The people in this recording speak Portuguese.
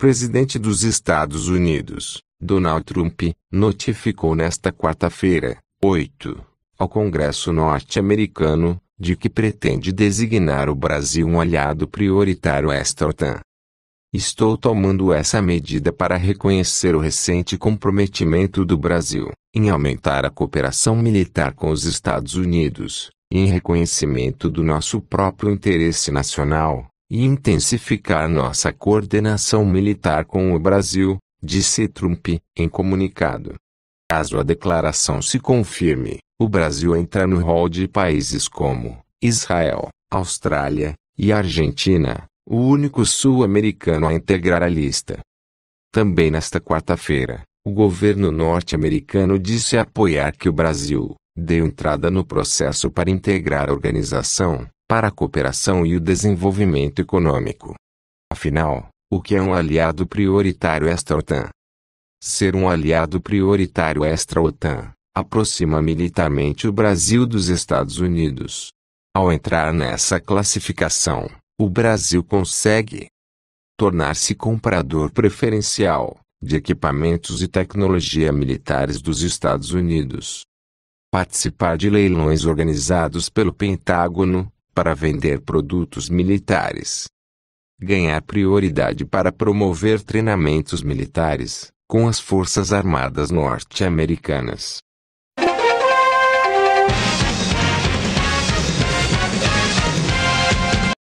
presidente dos Estados Unidos, Donald Trump, notificou nesta quarta-feira, 8, ao Congresso norte-americano, de que pretende designar o Brasil um aliado prioritário extra-OTAN. Estou tomando essa medida para reconhecer o recente comprometimento do Brasil em aumentar a cooperação militar com os Estados Unidos, em reconhecimento do nosso próprio interesse nacional, e intensificar nossa coordenação militar com o Brasil, disse Trump, em comunicado. Caso a declaração se confirme, o Brasil entra no rol de países como Israel, Austrália e Argentina, o único sul-americano a integrar a lista. Também nesta quarta-feira, o governo norte-americano disse apoiar que o Brasil deu entrada no processo para integrar a Organização para a Cooperação e o Desenvolvimento Econômico. Afinal, o que é um aliado prioritário extra-OTAN? Ser um aliado prioritário extra-OTAN aproxima militarmente o Brasil dos Estados Unidos. Ao entrar nessa classificação, o Brasil consegue tornar-se comprador preferencial de equipamentos e tecnologia militares dos Estados Unidos. Participar de leilões organizados pelo Pentágono para vender produtos militares. Ganhar prioridade para promover treinamentos militares com as Forças Armadas norte-americanas.